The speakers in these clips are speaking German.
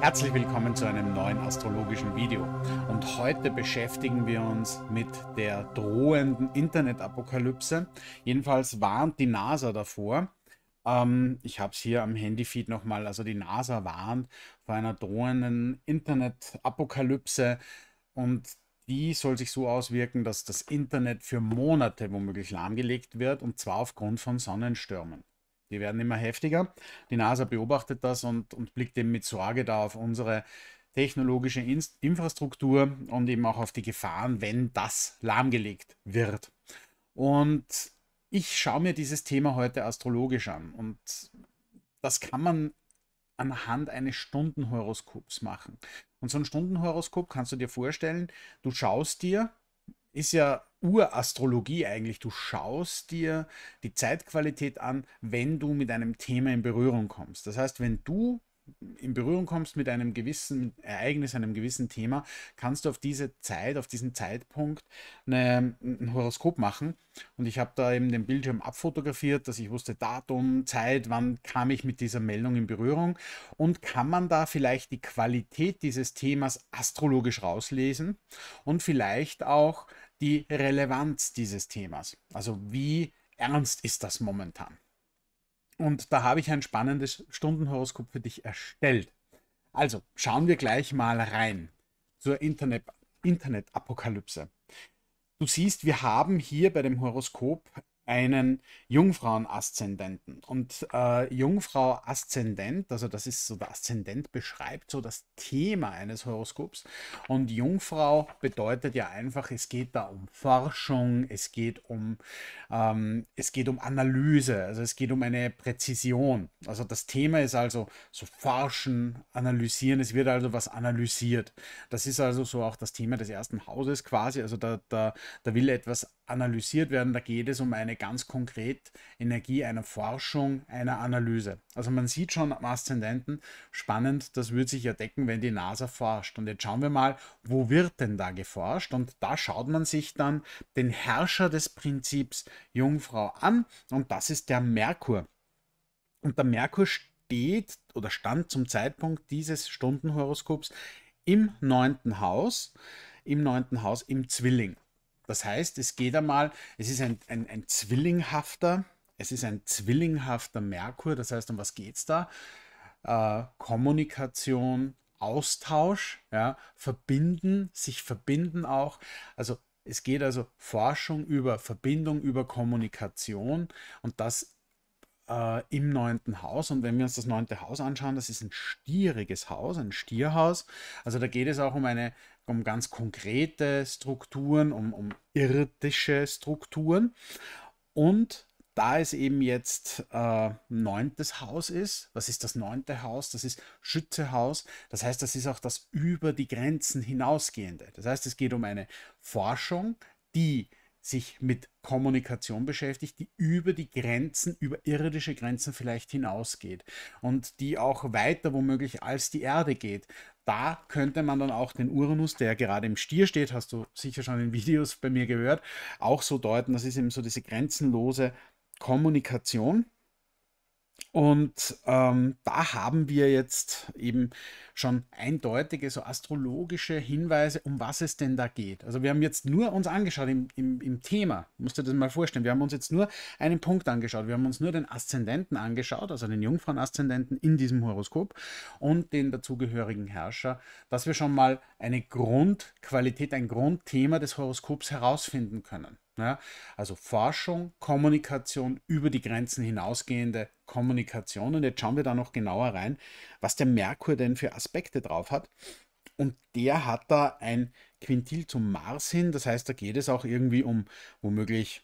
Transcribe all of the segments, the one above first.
Herzlich willkommen zu einem neuen astrologischen Video. Und heute beschäftigen wir uns mit der drohenden Internetapokalypse. Jedenfalls warnt die NASA davor. Ähm, ich habe es hier am Handyfeed nochmal. Also die NASA warnt vor einer drohenden Internetapokalypse. Und die soll sich so auswirken, dass das Internet für Monate womöglich lahmgelegt wird. Und zwar aufgrund von Sonnenstürmen. Die werden immer heftiger. Die NASA beobachtet das und, und blickt eben mit Sorge da auf unsere technologische Inst Infrastruktur und eben auch auf die Gefahren, wenn das lahmgelegt wird. Und ich schaue mir dieses Thema heute astrologisch an und das kann man anhand eines Stundenhoroskops machen. Und so ein Stundenhoroskop kannst du dir vorstellen, du schaust dir ist ja Urastrologie eigentlich. Du schaust dir die Zeitqualität an, wenn du mit einem Thema in Berührung kommst. Das heißt, wenn du in Berührung kommst mit einem gewissen Ereignis, einem gewissen Thema, kannst du auf diese Zeit, auf diesen Zeitpunkt eine, ein Horoskop machen. Und ich habe da eben den Bildschirm abfotografiert, dass ich wusste Datum, Zeit, wann kam ich mit dieser Meldung in Berührung und kann man da vielleicht die Qualität dieses Themas astrologisch rauslesen und vielleicht auch die Relevanz dieses Themas. Also wie ernst ist das momentan? Und da habe ich ein spannendes Stundenhoroskop für dich erstellt. Also schauen wir gleich mal rein zur Internet, Internet-Apokalypse. Du siehst, wir haben hier bei dem Horoskop einen Jungfrauen-Aszendenten. Und äh, Jungfrau-Aszendent, also das ist so, der Aszendent beschreibt so das Thema eines Horoskops. Und Jungfrau bedeutet ja einfach, es geht da um Forschung, es geht um, ähm, es geht um Analyse, also es geht um eine Präzision. Also das Thema ist also so Forschen, Analysieren, es wird also was analysiert. Das ist also so auch das Thema des ersten Hauses quasi. Also da, da, da will etwas analysiert werden, da geht es um eine ganz konkret Energie einer Forschung, einer Analyse. Also man sieht schon am Aszendenten, spannend, das würde sich ja decken, wenn die NASA forscht. Und jetzt schauen wir mal, wo wird denn da geforscht? Und da schaut man sich dann den Herrscher des Prinzips Jungfrau an und das ist der Merkur. Und der Merkur steht oder stand zum Zeitpunkt dieses Stundenhoroskops im neunten Haus, im neunten Haus im Zwilling. Das heißt, es geht einmal, es ist ein, ein, ein zwillinghafter, es ist ein zwillinghafter Merkur. Das heißt, um was geht es da? Äh, Kommunikation, Austausch, ja, verbinden, sich verbinden auch. Also es geht also Forschung über Verbindung, über Kommunikation und das äh, im neunten Haus. Und wenn wir uns das neunte Haus anschauen, das ist ein stieriges Haus, ein Stierhaus. Also da geht es auch um eine um ganz konkrete Strukturen, um, um irdische Strukturen. Und da es eben jetzt äh, neuntes Haus ist, was ist das neunte Haus? Das ist Schützehaus. Das heißt, das ist auch das über die Grenzen hinausgehende. Das heißt, es geht um eine Forschung, die sich mit Kommunikation beschäftigt, die über die Grenzen, über irdische Grenzen vielleicht hinausgeht und die auch weiter womöglich als die Erde geht. Da könnte man dann auch den Uranus, der gerade im Stier steht, hast du sicher schon in Videos bei mir gehört, auch so deuten. Das ist eben so diese grenzenlose Kommunikation. Und ähm, da haben wir jetzt eben schon eindeutige, so astrologische Hinweise, um was es denn da geht. Also wir haben jetzt nur uns angeschaut im, im, im Thema, musst du dir das mal vorstellen, wir haben uns jetzt nur einen Punkt angeschaut, wir haben uns nur den Aszendenten angeschaut, also den Jungfrauen-Aszendenten in diesem Horoskop und den dazugehörigen Herrscher, dass wir schon mal eine Grundqualität, ein Grundthema des Horoskops herausfinden können. Ja, also Forschung, Kommunikation, über die Grenzen hinausgehende Kommunikation. Und jetzt schauen wir da noch genauer rein, was der Merkur denn für Aspekte drauf hat. Und der hat da ein Quintil zum Mars hin. Das heißt, da geht es auch irgendwie um womöglich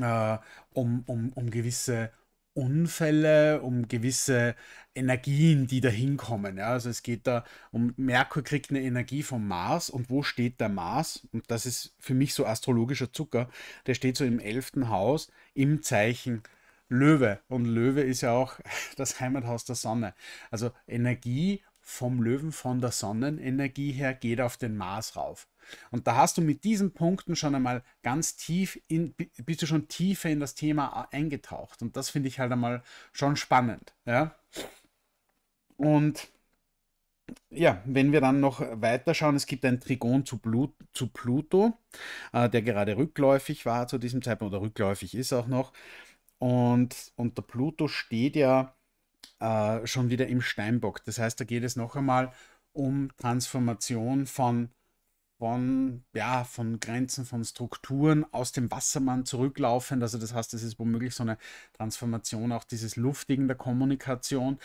äh, um, um, um gewisse Unfälle, um gewisse Energien, die da hinkommen. Ja, also es geht da um Merkur kriegt eine Energie vom Mars und wo steht der Mars? Und das ist für mich so astrologischer Zucker. Der steht so im elften Haus im Zeichen Löwe. Und Löwe ist ja auch das Heimathaus der Sonne. Also Energie vom Löwen, von der Sonnenenergie her, geht auf den Mars rauf. Und da hast du mit diesen Punkten schon einmal ganz tief in, bist du schon tiefer in das Thema eingetaucht. Und das finde ich halt einmal schon spannend. Ja? Und ja, wenn wir dann noch weiter schauen, es gibt ein Trigon zu, Blut, zu Pluto, äh, der gerade rückläufig war zu diesem Zeitpunkt oder rückläufig ist auch noch. Und, und der Pluto steht ja äh, schon wieder im Steinbock. Das heißt, da geht es noch einmal um Transformation von, von, ja, von Grenzen, von Strukturen aus dem Wassermann zurücklaufend. Also das heißt, es ist womöglich so eine Transformation auch dieses Luftigen der Kommunikation,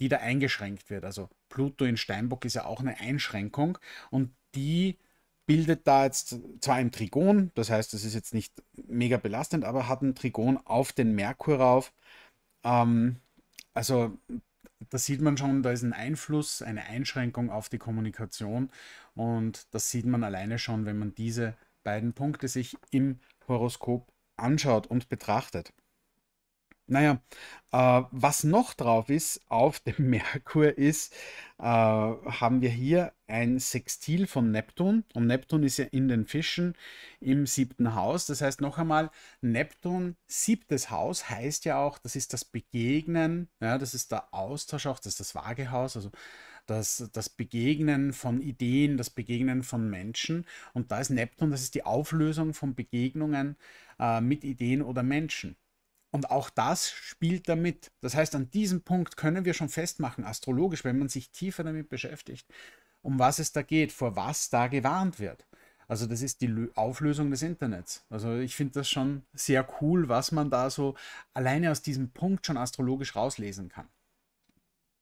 die da eingeschränkt wird. Also Pluto in Steinbock ist ja auch eine Einschränkung und die bildet da jetzt zwar ein Trigon, das heißt, es ist jetzt nicht mega belastend, aber hat ein Trigon auf den Merkur rauf. Ähm, also da sieht man schon, da ist ein Einfluss, eine Einschränkung auf die Kommunikation und das sieht man alleine schon, wenn man diese beiden Punkte sich im Horoskop anschaut und betrachtet. Naja, äh, was noch drauf ist auf dem Merkur ist, äh, haben wir hier ein Sextil von Neptun. Und Neptun ist ja in den Fischen im siebten Haus. Das heißt noch einmal, Neptun, siebtes Haus, heißt ja auch, das ist das Begegnen, ja, das ist der Austausch auch, das ist das Waagehaus, also das, das Begegnen von Ideen, das Begegnen von Menschen. Und da ist Neptun, das ist die Auflösung von Begegnungen äh, mit Ideen oder Menschen. Und auch das spielt damit. Das heißt, an diesem Punkt können wir schon festmachen, astrologisch, wenn man sich tiefer damit beschäftigt, um was es da geht, vor was da gewarnt wird. Also das ist die Auflösung des Internets. Also ich finde das schon sehr cool, was man da so alleine aus diesem Punkt schon astrologisch rauslesen kann.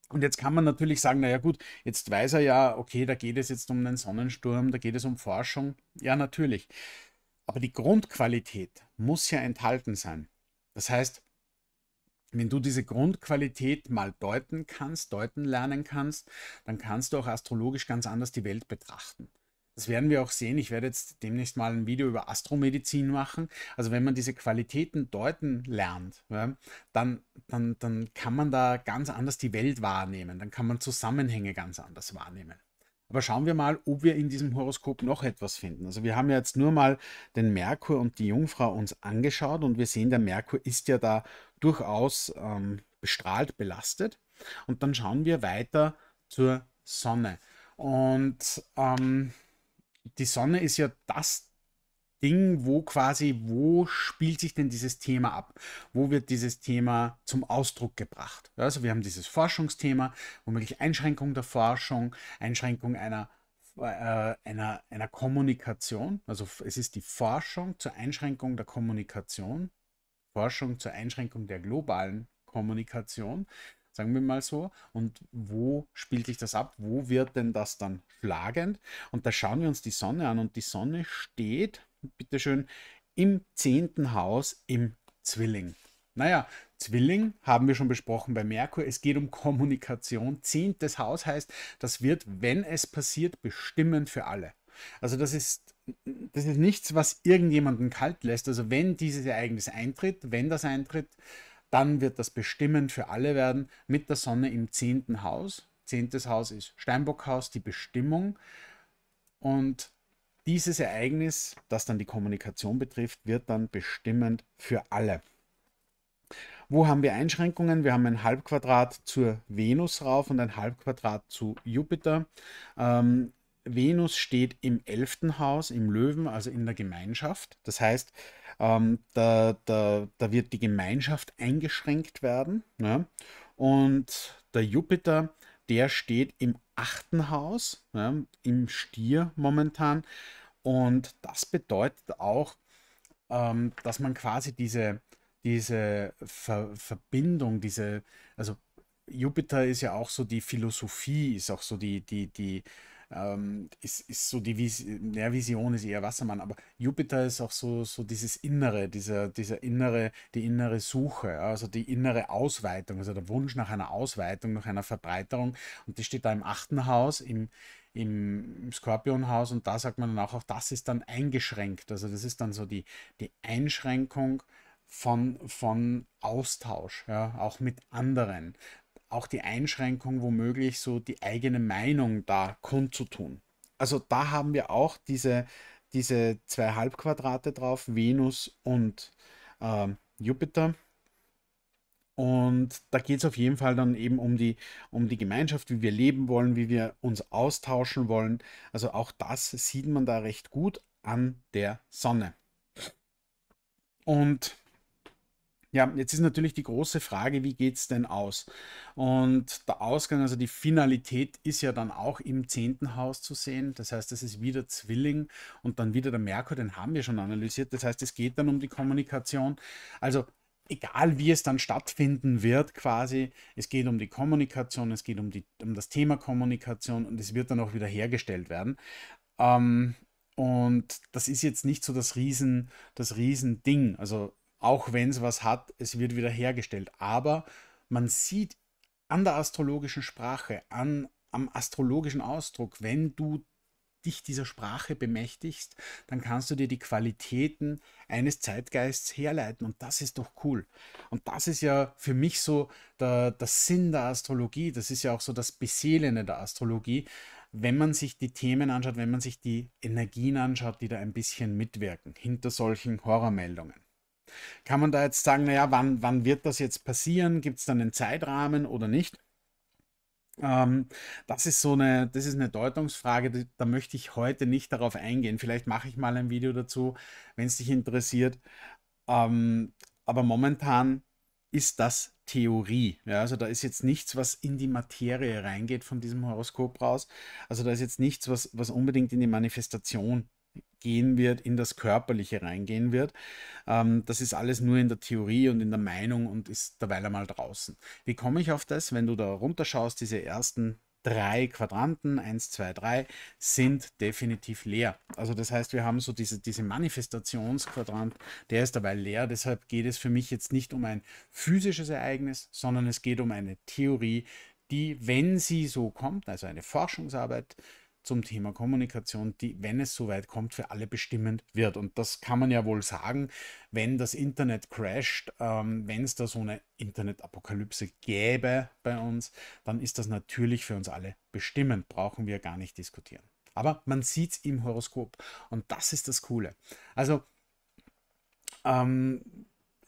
Und jetzt kann man natürlich sagen, naja gut, jetzt weiß er ja, okay, da geht es jetzt um einen Sonnensturm, da geht es um Forschung. Ja, natürlich. Aber die Grundqualität muss ja enthalten sein. Das heißt, wenn du diese Grundqualität mal deuten kannst, deuten lernen kannst, dann kannst du auch astrologisch ganz anders die Welt betrachten. Das werden wir auch sehen. Ich werde jetzt demnächst mal ein Video über Astromedizin machen. Also wenn man diese Qualitäten deuten lernt, dann, dann, dann kann man da ganz anders die Welt wahrnehmen. Dann kann man Zusammenhänge ganz anders wahrnehmen. Aber schauen wir mal, ob wir in diesem Horoskop noch etwas finden. Also wir haben ja jetzt nur mal den Merkur und die Jungfrau uns angeschaut und wir sehen, der Merkur ist ja da durchaus ähm, bestrahlt, belastet. Und dann schauen wir weiter zur Sonne. Und ähm, die Sonne ist ja das Ding, wo quasi, wo spielt sich denn dieses Thema ab? Wo wird dieses Thema zum Ausdruck gebracht? Also wir haben dieses Forschungsthema, womöglich Einschränkung der Forschung, Einschränkung einer, äh, einer, einer Kommunikation. Also es ist die Forschung zur Einschränkung der Kommunikation, Forschung zur Einschränkung der globalen Kommunikation sagen wir mal so. Und wo spielt sich das ab? Wo wird denn das dann schlagend? Und da schauen wir uns die Sonne an und die Sonne steht bitteschön, im zehnten Haus im Zwilling. Naja, Zwilling haben wir schon besprochen bei Merkur. Es geht um Kommunikation. Zehntes Haus heißt, das wird, wenn es passiert, bestimmend für alle. Also das ist, das ist nichts, was irgendjemanden kalt lässt. Also wenn dieses Ereignis eintritt, wenn das eintritt, dann wird das bestimmend für alle werden mit der Sonne im zehnten Haus. Zehntes Haus ist Steinbockhaus, die Bestimmung. Und dieses Ereignis, das dann die Kommunikation betrifft, wird dann bestimmend für alle. Wo haben wir Einschränkungen? Wir haben ein Halbquadrat zur Venus rauf und ein Halbquadrat zu Jupiter. Ähm, Venus steht im elften Haus, im Löwen, also in der Gemeinschaft. Das heißt, ähm, da, da, da wird die Gemeinschaft eingeschränkt werden. Ja? Und der Jupiter, der steht im achten Haus, ja, im Stier momentan. Und das bedeutet auch, ähm, dass man quasi diese, diese Ver Verbindung, diese, also Jupiter ist ja auch so die Philosophie, ist auch so die, die, die, ähm, ist, ist so die Vision, ja, Vision ist eher Wassermann, aber Jupiter ist auch so, so dieses Innere, dieser, dieser innere, die innere Suche, also die innere Ausweitung, also der Wunsch nach einer Ausweitung, nach einer Verbreiterung. Und die steht da im achten Haus, im, im Skorpionhaus und da sagt man dann auch, auch das ist dann eingeschränkt. Also das ist dann so die, die Einschränkung von, von Austausch, ja, auch mit anderen auch die Einschränkung, womöglich so die eigene Meinung da kundzutun. Also da haben wir auch diese, diese zwei Halbquadrate drauf, Venus und äh, Jupiter. Und da geht es auf jeden Fall dann eben um die, um die Gemeinschaft, wie wir leben wollen, wie wir uns austauschen wollen. Also auch das sieht man da recht gut an der Sonne. Und ja, jetzt ist natürlich die große Frage, wie geht es denn aus? Und der Ausgang, also die Finalität ist ja dann auch im zehnten Haus zu sehen. Das heißt, es ist wieder Zwilling und dann wieder der Merkur, den haben wir schon analysiert. Das heißt, es geht dann um die Kommunikation. Also egal wie es dann stattfinden wird, quasi, es geht um die Kommunikation, es geht um, die, um das Thema Kommunikation und es wird dann auch wieder hergestellt werden. Ähm, und das ist jetzt nicht so das Riesen, das Riesending. Also auch wenn es was hat, es wird wieder hergestellt. Aber man sieht an der astrologischen Sprache, an, am astrologischen Ausdruck, wenn du dich dieser Sprache bemächtigst, dann kannst du dir die Qualitäten eines Zeitgeists herleiten und das ist doch cool. Und das ist ja für mich so der, der Sinn der Astrologie, das ist ja auch so das Beseelene der Astrologie, wenn man sich die Themen anschaut, wenn man sich die Energien anschaut, die da ein bisschen mitwirken hinter solchen Horrormeldungen. Kann man da jetzt sagen, naja, wann, wann wird das jetzt passieren? Gibt es dann einen Zeitrahmen oder nicht? Ähm, das ist so eine, das ist eine Deutungsfrage, da, da möchte ich heute nicht darauf eingehen. Vielleicht mache ich mal ein Video dazu, wenn es dich interessiert. Ähm, aber momentan ist das Theorie. Ja, also da ist jetzt nichts, was in die Materie reingeht von diesem Horoskop raus. Also da ist jetzt nichts, was, was unbedingt in die Manifestation gehen wird, in das Körperliche reingehen wird. Ähm, das ist alles nur in der Theorie und in der Meinung und ist derweil einmal draußen. Wie komme ich auf das? Wenn du da runterschaust, diese ersten drei Quadranten, 1, 2, 3, sind definitiv leer. Also das heißt, wir haben so diese, diese Manifestationsquadrant, der ist dabei leer. Deshalb geht es für mich jetzt nicht um ein physisches Ereignis, sondern es geht um eine Theorie, die, wenn sie so kommt, also eine Forschungsarbeit, zum Thema Kommunikation, die, wenn es soweit kommt, für alle bestimmend wird. Und das kann man ja wohl sagen, wenn das Internet crasht, ähm, wenn es da so eine Internetapokalypse gäbe bei uns, dann ist das natürlich für uns alle bestimmend, brauchen wir gar nicht diskutieren. Aber man sieht es im Horoskop und das ist das Coole. Also ähm,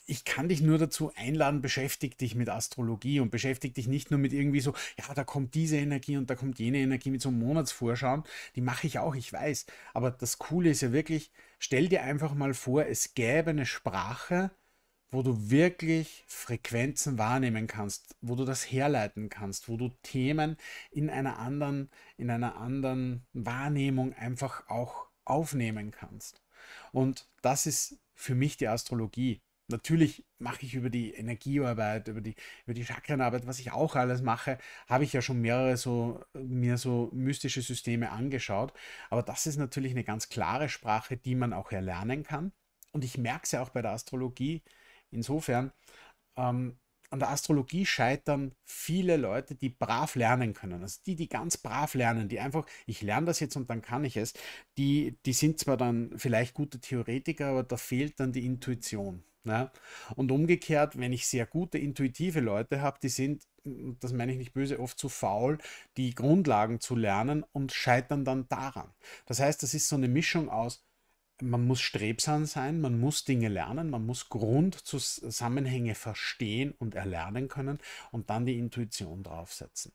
ich kann dich nur dazu einladen, beschäftige dich mit Astrologie und beschäftige dich nicht nur mit irgendwie so, ja, da kommt diese Energie und da kommt jene Energie mit so einem Monatsvorschauen. Die mache ich auch, ich weiß. Aber das Coole ist ja wirklich, stell dir einfach mal vor, es gäbe eine Sprache, wo du wirklich Frequenzen wahrnehmen kannst, wo du das herleiten kannst, wo du Themen in einer anderen, in einer anderen Wahrnehmung einfach auch aufnehmen kannst. Und das ist für mich die Astrologie natürlich mache ich über die Energiearbeit, über die, über die Chakrenarbeit, was ich auch alles mache, habe ich ja schon mehrere so, mir so mystische Systeme angeschaut. Aber das ist natürlich eine ganz klare Sprache, die man auch erlernen kann. Und ich merke es ja auch bei der Astrologie. Insofern, ähm, an der Astrologie scheitern viele Leute, die brav lernen können. Also die, die ganz brav lernen, die einfach, ich lerne das jetzt und dann kann ich es, die, die sind zwar dann vielleicht gute Theoretiker, aber da fehlt dann die Intuition. Ja? Und umgekehrt, wenn ich sehr gute, intuitive Leute habe, die sind, das meine ich nicht böse, oft zu faul, die Grundlagen zu lernen und scheitern dann daran. Das heißt, das ist so eine Mischung aus, man muss strebsam sein, man muss Dinge lernen, man muss Grundzusammenhänge verstehen und erlernen können und dann die Intuition draufsetzen.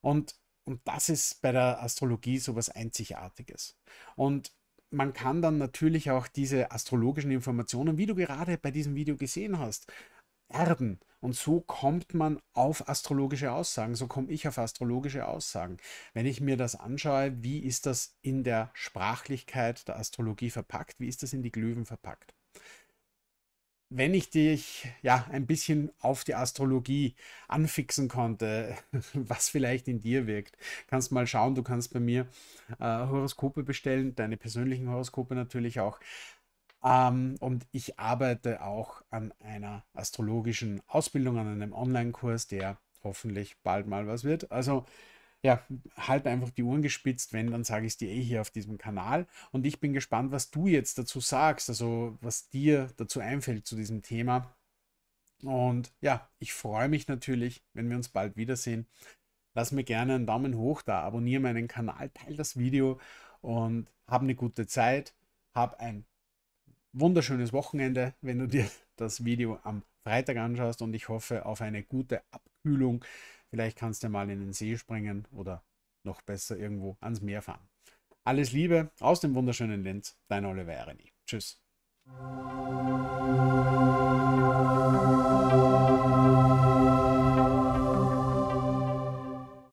Und, und das ist bei der Astrologie so was Einzigartiges. Und man kann dann natürlich auch diese astrologischen Informationen, wie du gerade bei diesem Video gesehen hast, erden. Und so kommt man auf astrologische Aussagen, so komme ich auf astrologische Aussagen. Wenn ich mir das anschaue, wie ist das in der Sprachlichkeit der Astrologie verpackt, wie ist das in die Glühen verpackt? Wenn ich dich ja ein bisschen auf die Astrologie anfixen konnte, was vielleicht in dir wirkt, kannst mal schauen. Du kannst bei mir äh, Horoskope bestellen, deine persönlichen Horoskope natürlich auch. Ähm, und ich arbeite auch an einer astrologischen Ausbildung, an einem Online-Kurs, der hoffentlich bald mal was wird. Also ja, halt einfach die Uhren gespitzt, wenn, dann sage ich es dir eh hier auf diesem Kanal. Und ich bin gespannt, was du jetzt dazu sagst, also was dir dazu einfällt zu diesem Thema. Und ja, ich freue mich natürlich, wenn wir uns bald wiedersehen. Lass mir gerne einen Daumen hoch da, abonniere meinen Kanal, teile das Video und hab eine gute Zeit. Hab ein wunderschönes Wochenende, wenn du dir das Video am Freitag anschaust und ich hoffe auf eine gute Abkühlung. Vielleicht kannst du mal in den See springen oder noch besser irgendwo ans Meer fahren. Alles Liebe aus dem wunderschönen Linz, dein Oliver Ereni. Tschüss.